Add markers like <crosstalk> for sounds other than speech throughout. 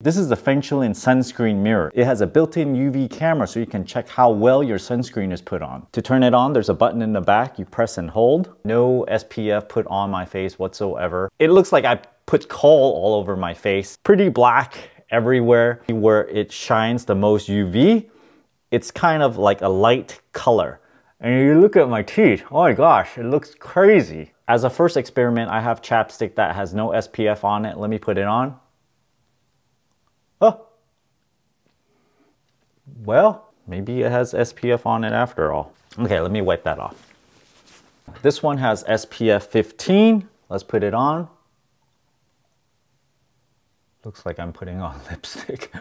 This is the Fenchilin sunscreen mirror. It has a built-in UV camera so you can check how well your sunscreen is put on. To turn it on, there's a button in the back. You press and hold. No SPF put on my face whatsoever. It looks like I put coal all over my face. Pretty black everywhere. Where it shines the most UV, it's kind of like a light color. And you look at my teeth, oh my gosh, it looks crazy. As a first experiment, I have chapstick that has no SPF on it. Let me put it on. Oh. Well, maybe it has SPF on it after all. Okay, let me wipe that off. This one has SPF 15. Let's put it on. Looks like I'm putting on <laughs> lipstick.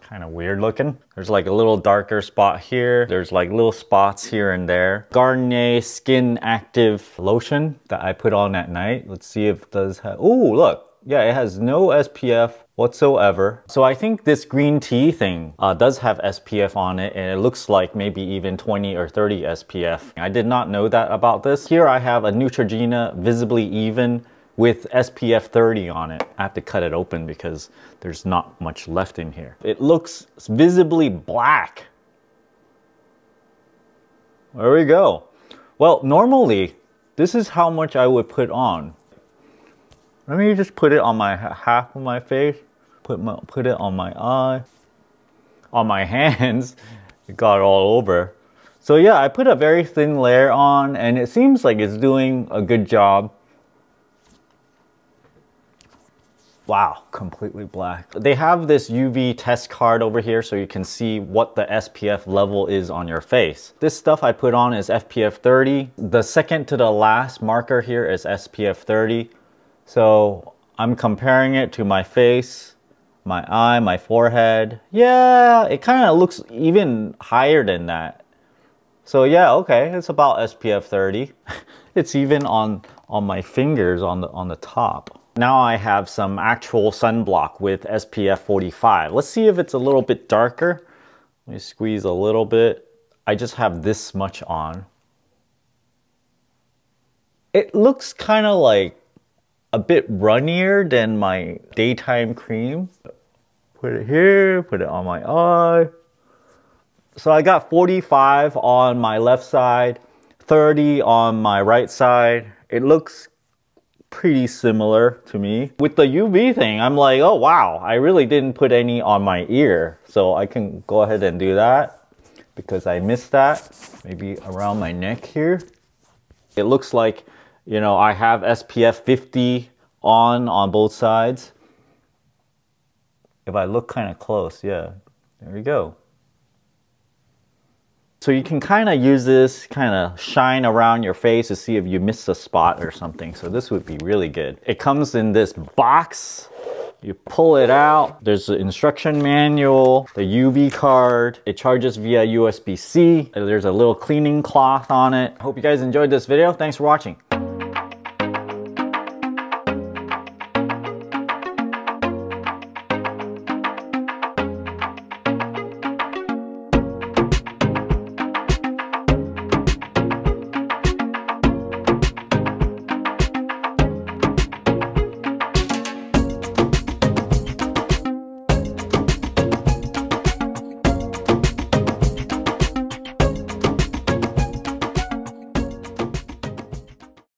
kind of weird looking. There's like a little darker spot here. There's like little spots here and there. Garnier Skin Active Lotion that I put on at night. Let's see if it does have, oh look. Yeah, it has no SPF whatsoever. So I think this green tea thing uh, does have SPF on it and it looks like maybe even 20 or 30 SPF. I did not know that about this. Here I have a Neutrogena Visibly Even with SPF 30 on it. I have to cut it open because there's not much left in here. It looks visibly black. There we go. Well, normally, this is how much I would put on. Let me just put it on my half of my face. Put my put it on my eye. On my <laughs> hands. It got all over. So yeah, I put a very thin layer on and it seems like it's doing a good job. Wow, completely black. They have this UV test card over here so you can see what the SPF level is on your face. This stuff I put on is SPF 30. The second to the last marker here is SPF 30. So I'm comparing it to my face, my eye, my forehead. Yeah, it kind of looks even higher than that. So yeah, okay, it's about SPF 30. <laughs> it's even on on my fingers on the on the top. Now I have some actual sunblock with SPF 45. Let's see if it's a little bit darker. Let me squeeze a little bit. I just have this much on. It looks kind of like a bit runnier than my daytime cream. Put it here, put it on my eye. So I got 45 on my left side, 30 on my right side. It looks pretty similar to me. With the UV thing, I'm like, oh wow, I really didn't put any on my ear. So I can go ahead and do that because I missed that. Maybe around my neck here. It looks like you know, I have SPF 50 on on both sides. If I look kind of close, yeah, there we go. So you can kind of use this, kind of shine around your face to see if you missed a spot or something. So this would be really good. It comes in this box. You pull it out. There's the instruction manual, the UV card. It charges via USB-C. There's a little cleaning cloth on it. Hope you guys enjoyed this video. Thanks for watching.